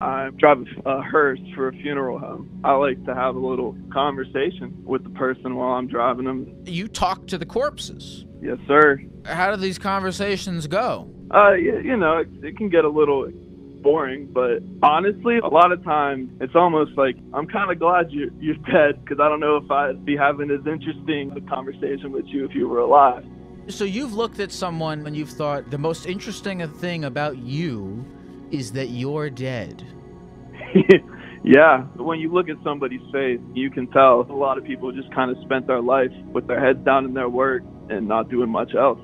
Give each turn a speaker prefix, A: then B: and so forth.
A: I drive a hearse for a funeral home. I like to have a little conversation with the person while I'm driving them.
B: You talk to the corpses.
A: Yes, sir.
B: How do these conversations go?
A: Uh, you, you know, it, it can get a little boring, but honestly, a lot of times it's almost like I'm kind of glad you're you're dead because I don't know if I'd be having as interesting a conversation with you if you were alive.
B: So you've looked at someone and you've thought the most interesting thing about you is that you're dead.
A: yeah, when you look at somebody's face, you can tell a lot of people just kind of spent their life with their heads down in their work and not doing much else.